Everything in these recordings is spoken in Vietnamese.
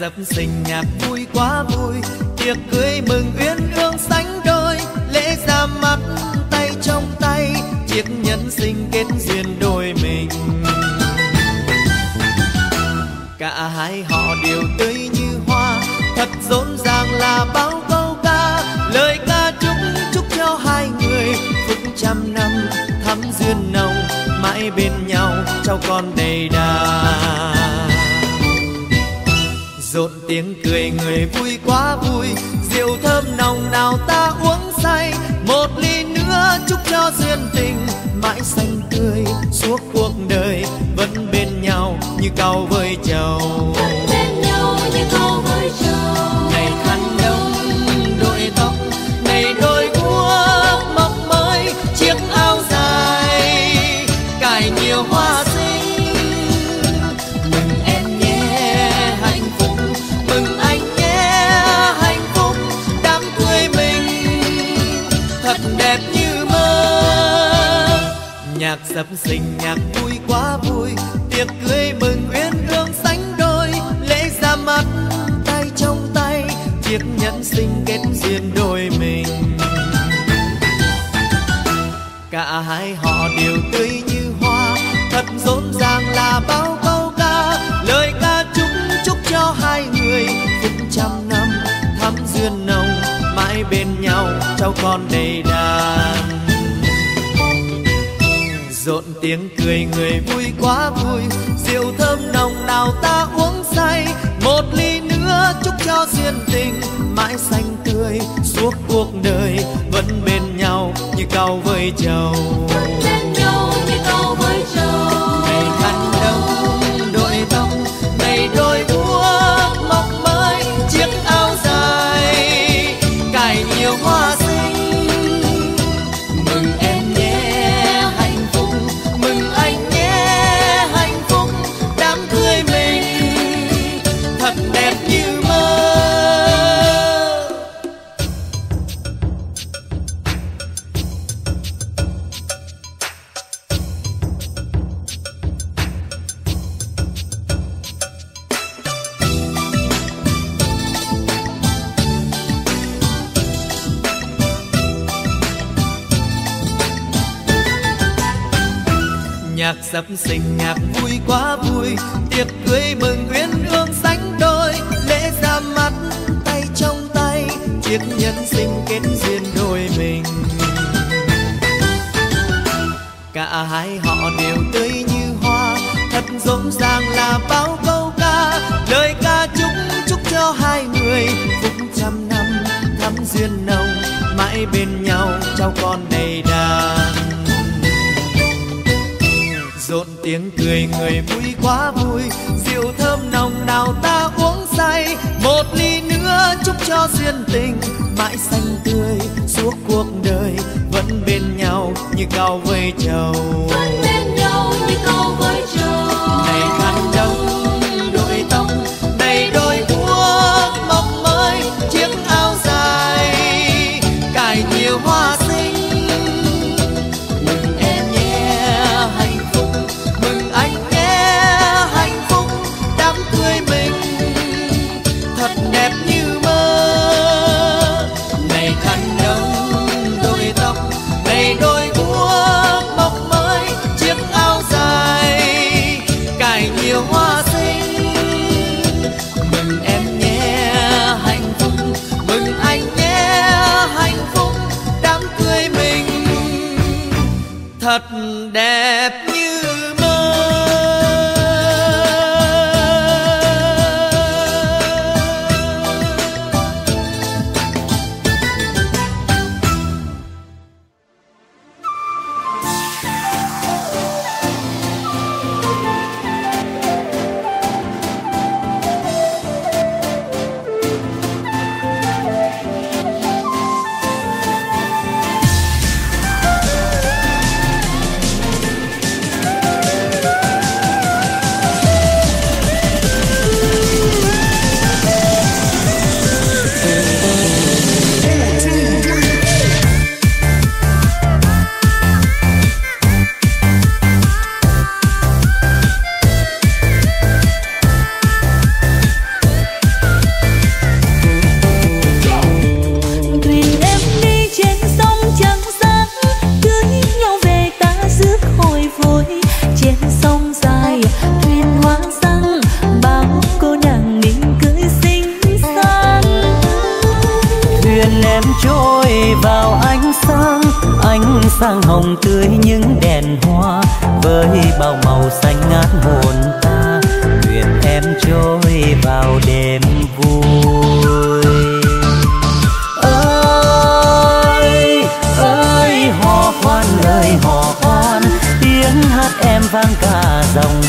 sập dập nhạc vui quá vui. Tiệc cưới mừng uyên ương sánh đôi. Lễ ra mắt, tay trong tay. Chiếc nhẫn sinh kết duyên đôi mình. Cả hai họ đều tươi như hoa. Thật rộn ràng là bao câu ca. Lời ca chúc chúc cho hai người. Phúc trăm năm thắm duyên nồng, mãi bên nhau cháu con đầy đà rộn tiếng cười người vui quá vui. Rượu thơm nồng nào ta uống say. Một ly nữa chúc cho duyên tình. Mãi xanh tươi suốt cuộc đời vẫn bên nhau như cao với chầu. Vẫn bên nhau như cao với chầu. Nhạc sập sình, nhạc vui quá vui. Tiệc cưới mừng uyên ương sánh đôi, lễ ra mắt tay trong tay. Chiếc nhẫn sinh kết duyên đôi mình. Cả hai họ đều tươi như hoa, thật rộn ràng là bao câu ca. Lời ca chúc chúc cho hai người phút trăm năm thắm duyên nồng mãi bên nhau. Cháu con đầy tiếng cười người vui quá vui. Rượu thơm nồng nào ta uống say. Một ly nữa chúc cho duyên tình. Mãi xanh tươi suốt cuộc đời vẫn bên nhau như cao với trầu. Sập sình nhạc vui quá vui. Tiệc cưới mừng uyên ương sánh đôi. Lễ ra mắt, tay trong tay. Chiếc nhân sinh kết duyên đôi mình. Cả hai họ đều tươi như hoa. Thật rộn ràng là bao câu ca. Lời ca chúc chúc cho hai người. Phúc trăm năm thắm duyên nồng, mãi bên nhau trao con duyên tình mãi xanh tươi suốt cuộc đời vẫn bên nhau như cao với chầu vẫn bên nhau như cao với chầu này khăn đông sang hồng tươi những đèn hoa với bao màu xanh ngát hồn ta. Thuyền em trôi vào đêm vui. Ơi ơi, hò khoan ơi, hò khoan tiếng hát em vang cả dòng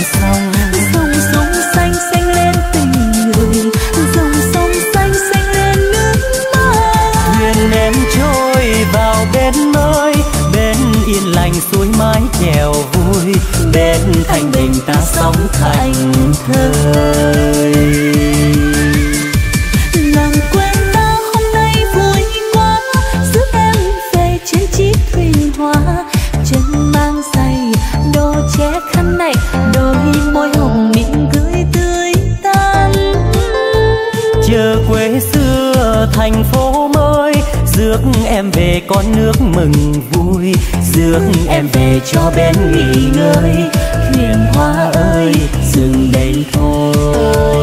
chèo vui bên thanh bình ta sống thành thời nàng quên ta hôm nay vui quá giúp em về trên chiếc thuyền hoa chân mang giày đồ che khăn này đôi môi hồng mỉm cười tươi tan chờ quê xưa thành phố có nước mừng vui, rước em về cho bên nghỉ ngơi. Huyền hoa ơi, dừng đây thôi.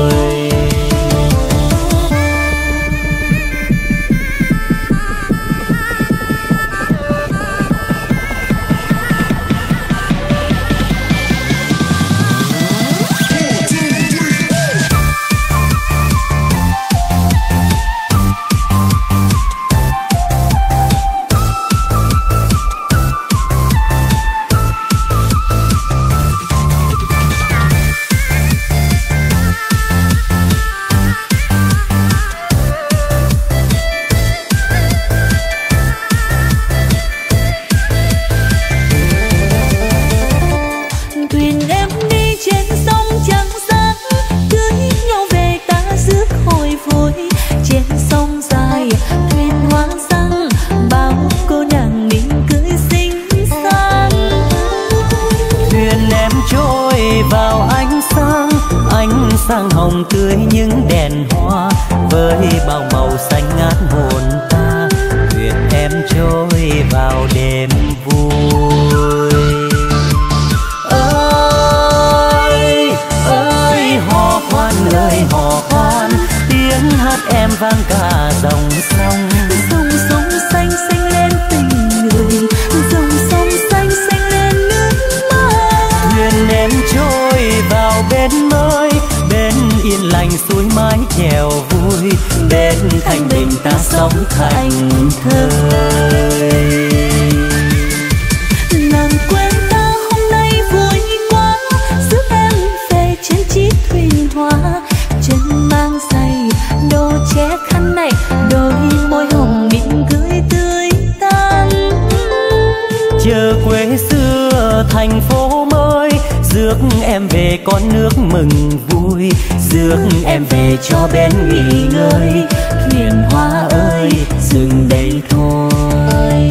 hồng tươi vui. Rước em về cho bên nghỉ ngơi. Thuyền hoa ơi, dừng đây thôi.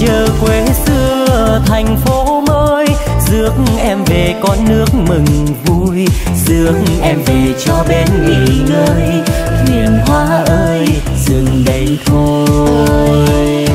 Chờ quê xưa thành phố mới, rước em về con nước mừng vui. Rước em về cho bên nghỉ ngơi. Thuyền hoa ơi, dừng đây thôi.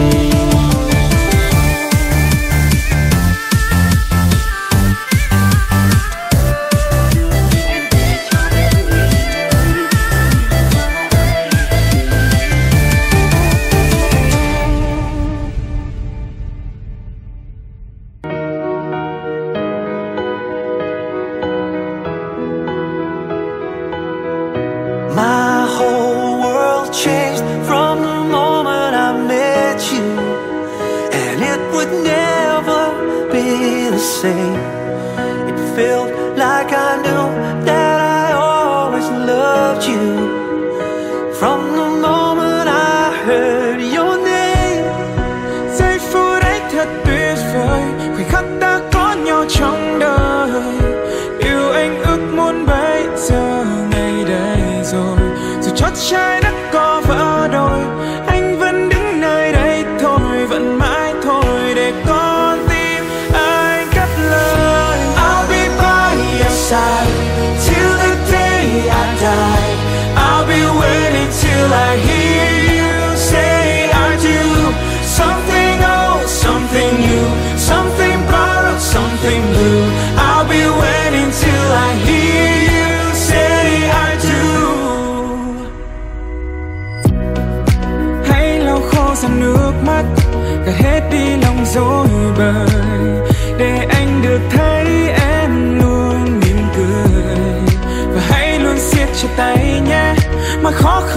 loved you.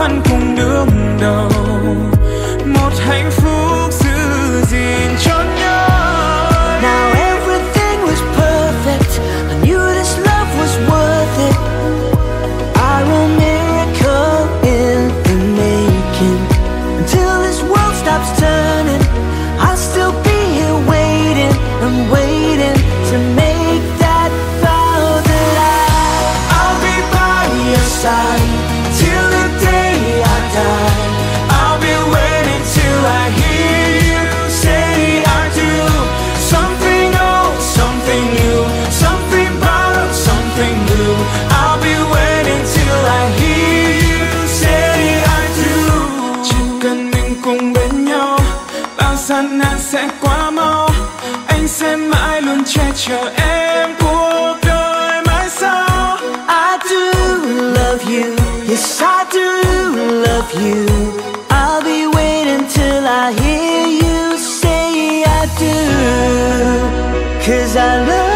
khăn cùng đương đầu. Một hạnh phúc giữ gìn cho nhau. Cause I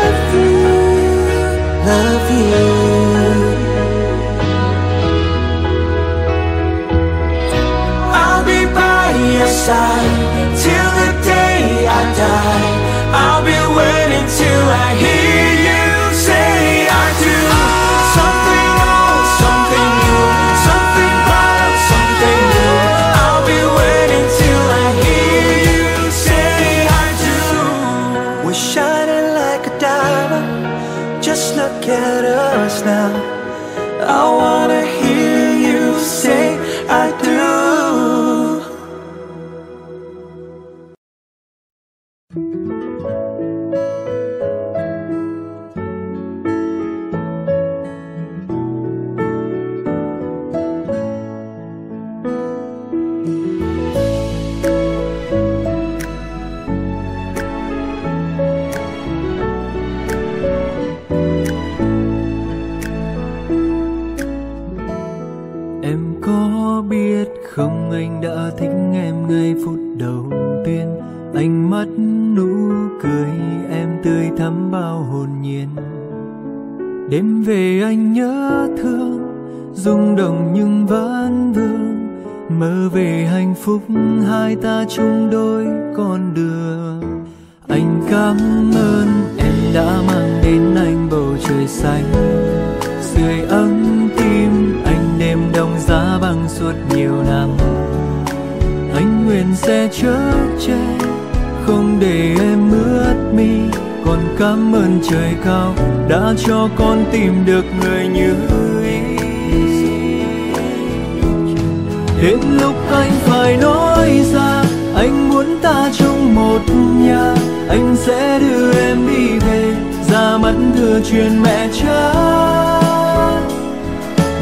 Anh sẽ đưa em đi về, Ra mắt thừa truyền mẹ cha.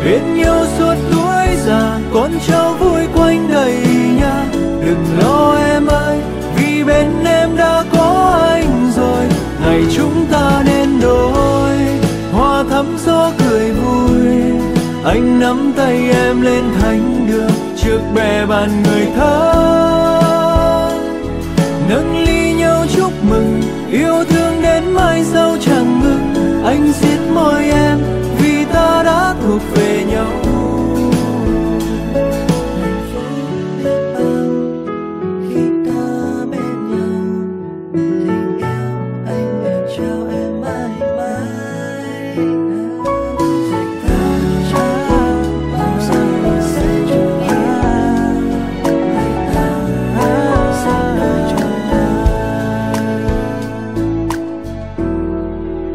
Bên nhau suốt tuổi già, Con cháu vui quanh đầy nhà. Đừng lo em ơi, Vì bên em đã có anh rồi. Ngày chúng ta nên đôi, Hoa thắm gió cười vui. Anh nắm tay em lên thánh đường, Trước bè bàn người thân.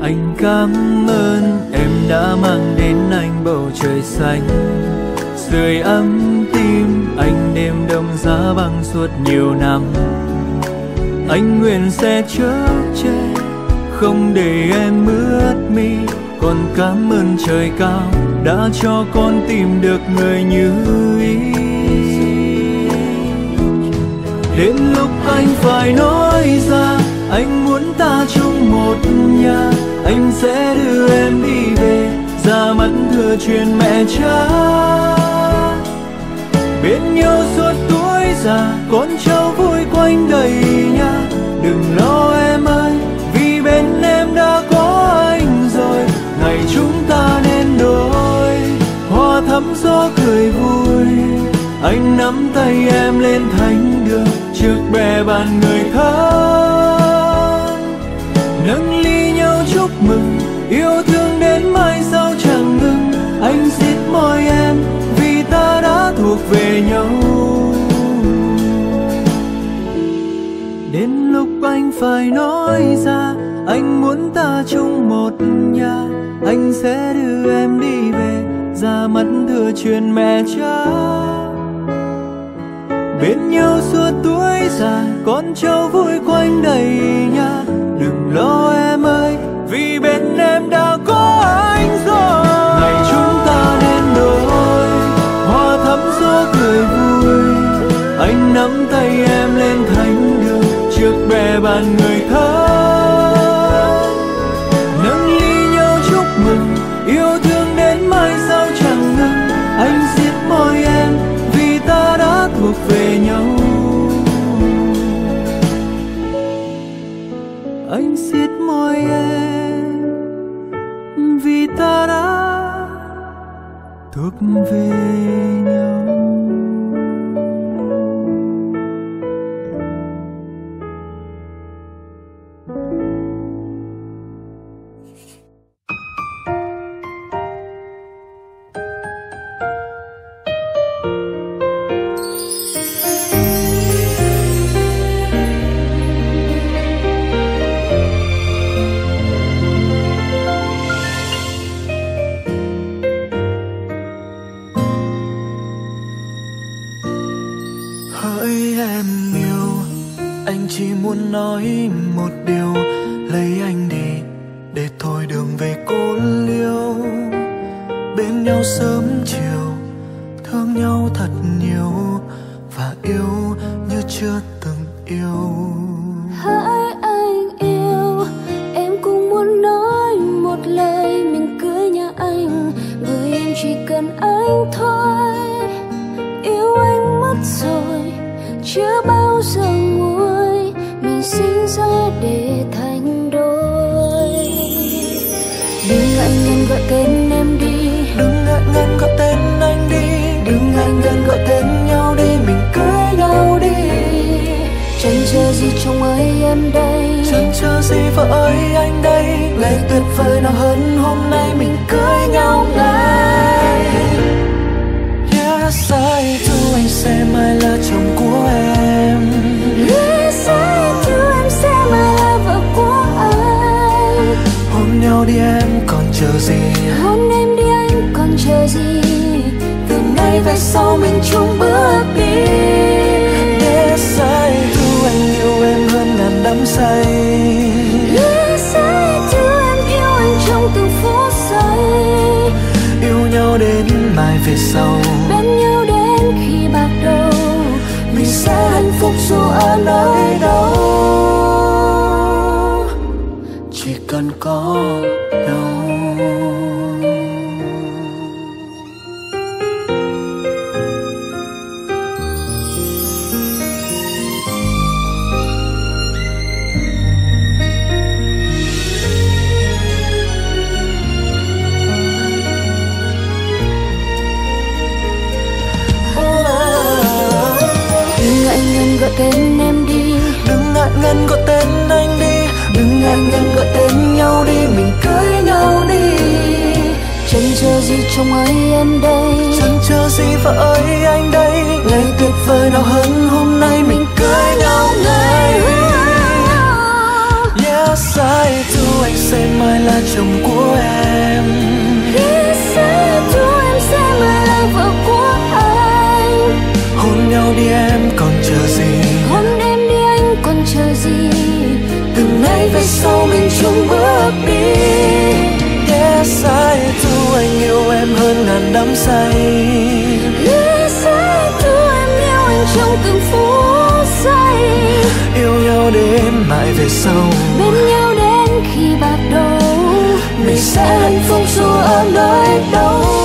Anh cảm ơn em đã mang đến anh bầu trời xanh. Sưởi ấm tim anh đêm đông giá băng suốt nhiều năm. Anh nguyện sẽ chở che, không để em ướt mi. Còn cảm ơn trời cao đã cho con tìm được người như ý. Đến lúc anh phải nói ra, Anh muốn ta chung một nhà. Anh sẽ đưa em đi về, Ra mắt thừa truyền mẹ cha. Bên nhau suốt tuổi già, Con cháu vui quanh đầy nhà. Đừng lo em ơi, Vì bên em đã có anh rồi. Ngày chúng ta nên đôi, Hoa thắm gió cười vui. Anh nắm tay em lên thánh đường, trước bè bàn người thân. Một nhà, anh sẽ đưa em đi về, ra mắt thừa truyền mẹ cha. Bên nhau suốt tuổi già, con cháu vui quanh đầy nhà. Đừng lo em ơi, vì bên em đã có anh rồi. Ngày chúng ta nên đôi, hoa thắm gió cười vui. Anh nắm tay em lên thánh đường, trước bè bàn người thân. thuộc về nhau chờ gì trong ấy em đây? Chẳng chờ gì vợ ơi anh đây. Ngày tuyệt vời nào hơn hôm nay mình cưới nhau ngay? Yes I do. Anh sẽ mãi là chồng của em. Yes I do. Em sẽ mãi là vợ của anh. Hôn nhau đi em còn chờ gì? Hôn em đi anh còn chờ gì? Từ nay về sau mình chung bước đi. đắm say. Sẽ đưa em yêu anh trong từng phút giây. Yêu nhau đến mai về sau. say. Sẽ đưa em yêu anh trong từng phút giây. Yêu nhau đến mãi về sau. Bên nhau đến khi bạc đầu. Mình sẽ hạnh phúc dù ở nơi đâu.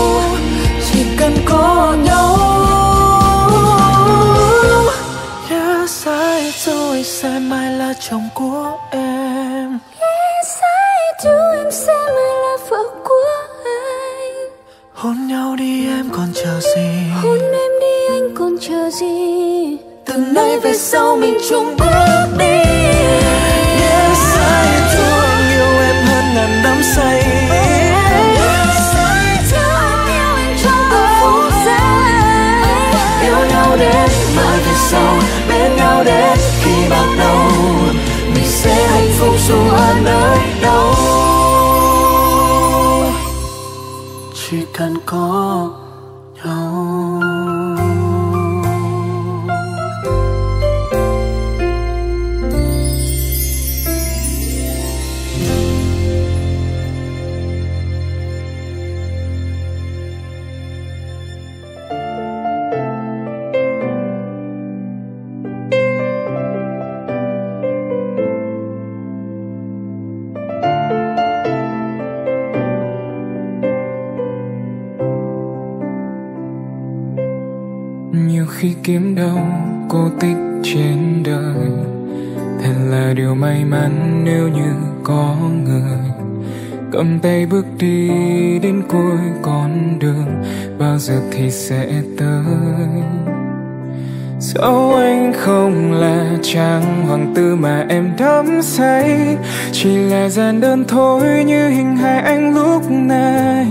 Trang hoàng tư mà em đắm say? Chỉ là gian đơn thôi như hình hài anh lúc này.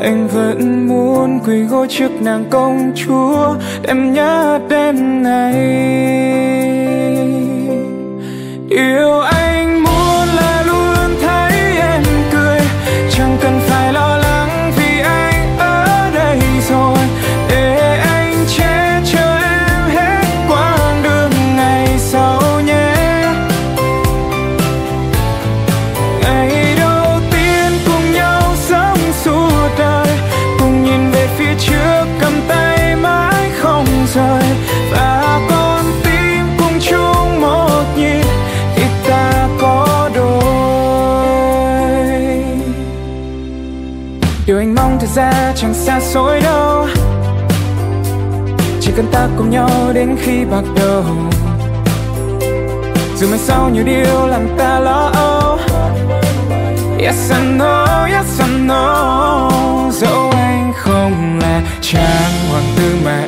Anh vẫn muốn quỳ gối trước nàng công chúa Em nhớ đêm này. Yêu anh ra chẳng xa xôi đâu. Chỉ cần ta cùng nhau đến khi bạc đầu. Dù mai sau nhiều điều làm ta lo âu. Yes I know, yes I know. Dẫu anh không là chàng hoàng tử mà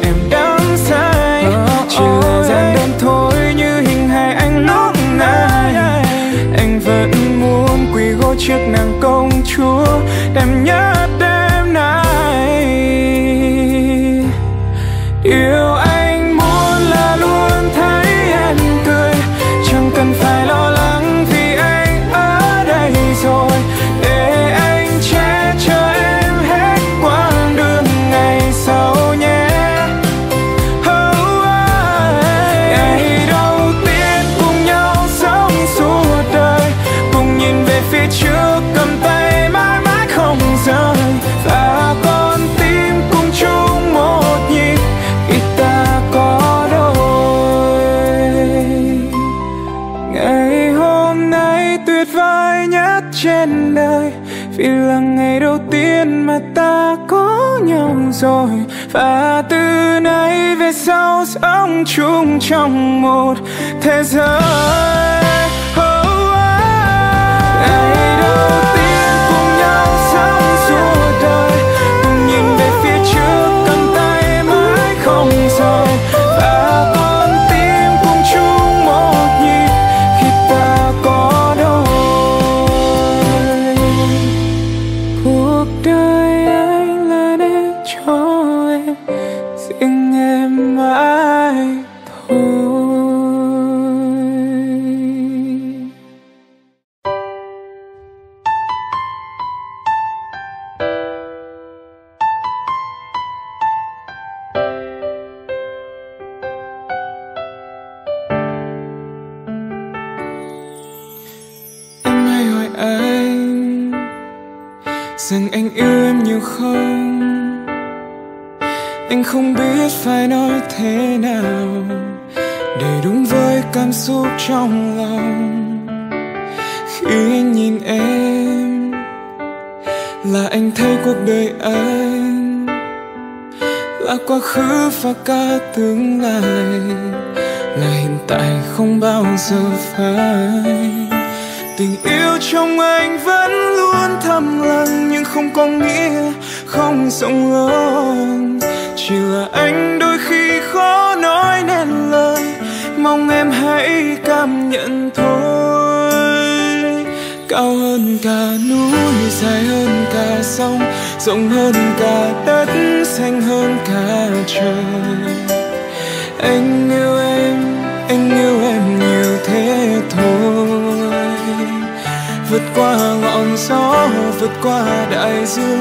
mà ta có nhau rồi. Và từ nay về sau, sống chung trong một thế giới. Anh không biết phải nói thế nào Để đúng với cảm xúc trong lòng. Khi anh nhìn em, Là anh thấy cuộc đời anh Là quá khứ và cả tương lai, Là hiện tại không bao giờ phải Tình yêu trong anh vẫn luôn thầm lặng Nhưng không có nghĩa không rộng lớn. Chỉ là anh đôi khi khó nói nên lời. Mong em hãy cảm nhận thôi. Cao hơn cả núi, dài hơn cả sông Rộng hơn cả đất, xanh hơn cả trời. Anh yêu em, anh yêu em nhiều thế thôi. Vượt qua ngọn gió vượt qua đại dương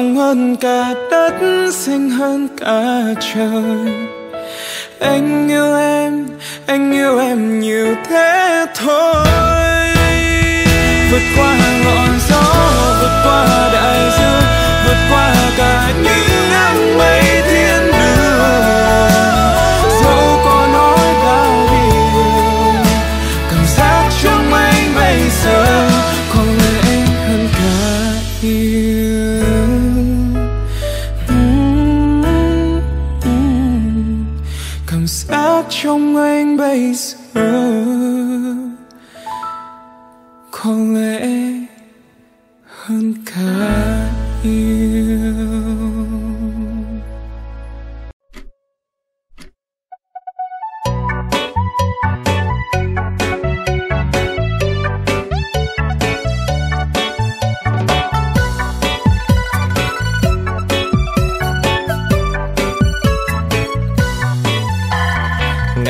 rộng hơn cả đất xanh hơn cả trời. Anh yêu em, anh yêu em nhiều thế thôi. Vượt qua ngọn gió, vượt qua đại dương, vượt qua cả những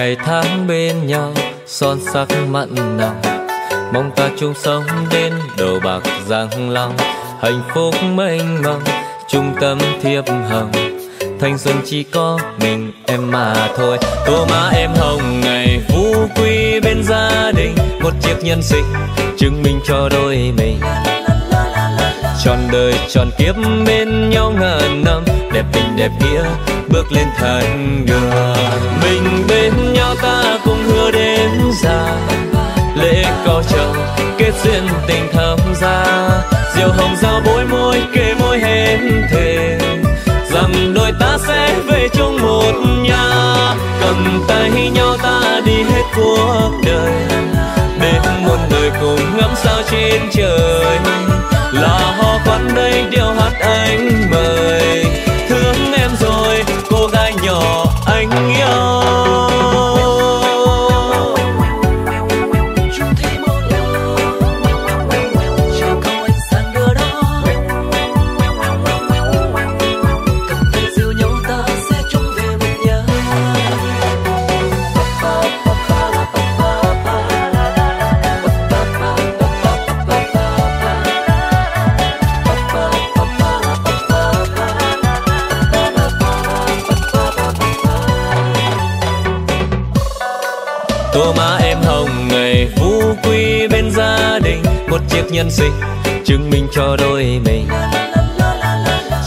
ngày tháng bên nhau, son sắc mặn nồng. Mong ta chung sống đến đầu bạc răng long. Hạnh phúc mênh mông trung tâm thiệp hồng. Thanh xuân chỉ có mình em mà thôi. Tô má em hồng ngày phú quý bên gia đình. Một chiếc nhân sinh chứng minh cho đôi mình. Tròn đời tròn kiếp bên nhau ngàn năm đẹp tình đẹp nghĩa bước lên thành đường. Mình bên nhau ta cùng hứa đến già. Lễ có chồng kết duyên tình thắm gia. Diều hồng giao bối môi, kề môi hẹn thề. Rằng đôi ta sẽ về chung một nhà. Cầm tay nhau ta đi hết cuộc đời. Bên muôn đời cùng ngắm sao trên trời. Là ho khoan đây điệu hát anh mời nhỏ anh nhân sinh, chứng minh cho đôi mình.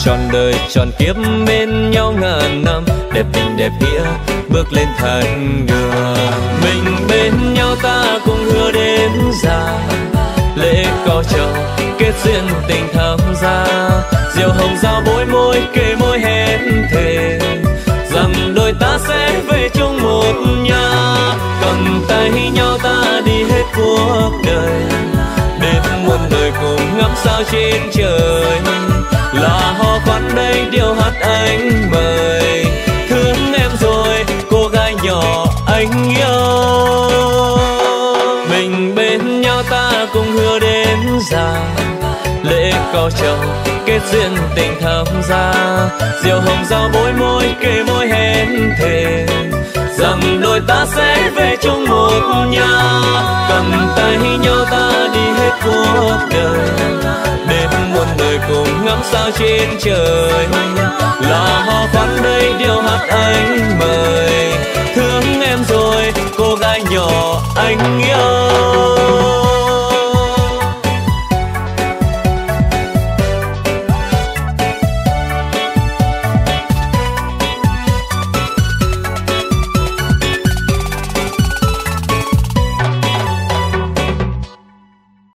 Trọn đời tròn kiếp bên nhau ngàn năm, đẹp tình đẹp nghĩa bước lên thành đường mình bên nhau ta cùng hứa đến già. Lễ có chồng kết duyên tình thắm gia. Diều hồng giao bối môi, kề môi hẹn thề. Rằng đôi ta sẽ về chung một nhà. Cầm tay nhau ta đi hết cuộc sao trên trời? Là ho khoan đây điều hát anh mời. Thương em rồi, cô gái nhỏ, anh yêu. Mình bên nhau ta cùng hứa đến già. Lễ có chồng, kết duyên tình thắm gia. Diều hồng giao bối môi, kề môi hẹn thề rằng đôi ta sẽ về chung một nhà. Cầm tay nhau ta đi hết cuộc đời. Đến muôn đời cùng ngắm sao trên trời. Là hoa khoan đây điều hát anh mời. Thương em rồi, cô gái nhỏ anh yêu.